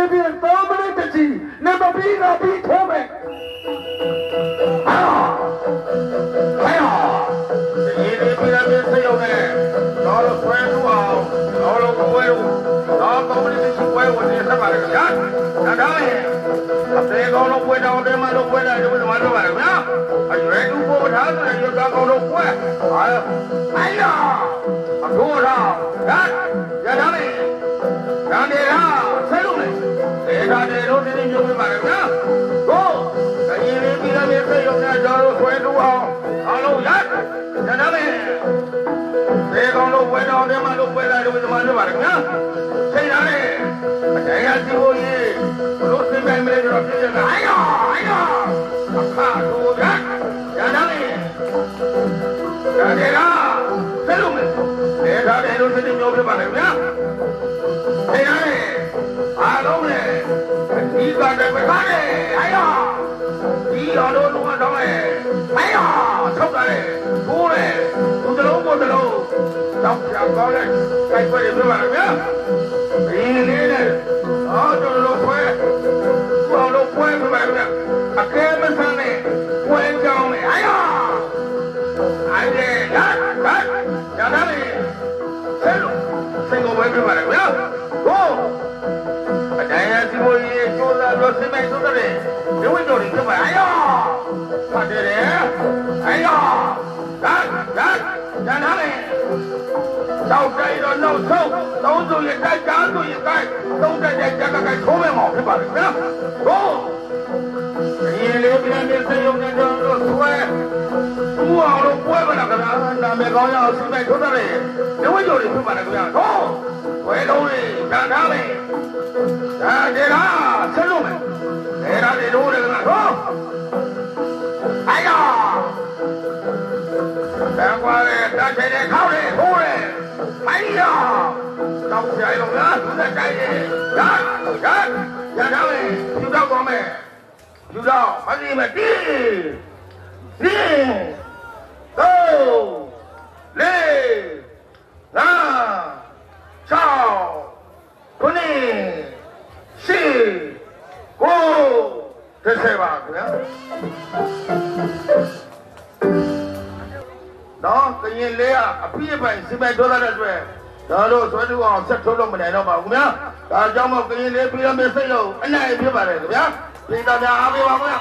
ဖြစ်ဖြစ်သုံးမိနစ်တချီနေမပြီးကပြီးထိုးမယ်ဟာဟာဒီဒီပြရပြစေရုံနဲ့တော့ဆွဲသူအောင်တော့လို့ပွဲလို့တော့သုံးမိနစ်ချီပွဲဝင်နေဆက်ပါလေခင်ဗျာဒါဒါရဲ့အသေးကောင်းလို့ပွဲတောင်းတယ်မလို့ပွဲလိုက်လို့ဒီမှာတော့ပါခင်ဗျာအရွယ်သူပေါ်ထားတယ်ရွယ်ကောင်းလို့ပွဲဟာမိုင်းတော့အတို့တော့ဒါရထားလေဒါနေလား ဒေတာတယ်လို့ဒီနေ့မျိုးပြပါလေဗျာကိုကရင်လေးပြီးတော့ပြေရုံနဲ့ကျွန်တော်ဆွဲတူအောင်အားလုံးရရတာလေဒေကောင်လုံးပွဲတော်တယ်မလို့ပွဲလာတယ်ဘယ်မှာတော့ပါလဲဗျာချိန်ရလေအတရားစီဖို့ကြီးဘလို့စင်ပိုင်မလဲဆိုတော့ပြည့်ရတာအိုင်ယာအိုင်ယာအခါတို့ရရတာလေရတယ်လားဆဲလို့လေဒေတာတယ်လို့ဒီနေ့မျိုးပြပါလေဗျာချိန်ရ ဒီကတည်းကခါလေအိုင်ယာဒီတော်တို့တော့တော့လေအိုင်ယာထုတ်တယ်ထိုးတယ်သူတလုံးကိုတလုံးတော့ကြောက်ကောင်းလေကြိုက်ပွဲပြပါလေဗျာဒီလေးနဲ့အော်တို့တို့ပွဲဘောတို့ပွဲပြပါလေဗျာအကဲမဆန်းနဲ့ပွဲ လို့စင်မိုင်ဆိုတဲ့ဒီဝိတော်ကြီးပြပါအိုင်ယာဖတ်တယ်အိုင်ယာဒါဒါဒါနာလေတောက်တိုင်းတော့နောက်ဆုံးသုံးစုရတိုက်ကြားစုရကိုက်သုံးတဲ့ကြက်ကကိုက်ထိုးမဲ့မောင်ဖြစ်ပါလေဗျာဟိုဒီလေးပြန်နေစရုံနဲ့တော့ဆွဲသူ့အောင်လို့ပွဲမလားခင်ဗျာနာမည်ကောင်းရအောင်စီမိုက်ထိုးတယ်ဒီဝိတော်ကြီးဖြစ်ပါလေခင်ဗျာဟိုဝဲလုံးလေးဒါထားမယ်ဒါဒီ တန်ကွာလေတတ်တယ်ခေါက်လေဟိုးလေမိုင်းယာတောက်ကြရုံလားသူနဲ့တိုက်တယ်ရရရထားမယ်ယူတော့ကောင်းမယ်ယူတော့မသိမတီးဒီတော့လေလာချောင်းခုနှစ်ရှိကိုတစ်ဆယ်ပါခင်ဗျာ နော်ကရင်လေးကအပြည့်ပိုင်စီမိုက်ထိုးလာတဲ့အတွက်ဒါတို့ဆွဲတူအောင်ဆက်ထိုးလို့မနိုင်တော့ပါဘူးခင်ဗျာဒါကြောင့်မို့ကရင်လေးပြည်ရမယ့်စိတ်လို့အနိုင်ဖြစ်ပါတယ်ခင်ဗျာပြည်သားများအားပေးပါခင်ဗျာ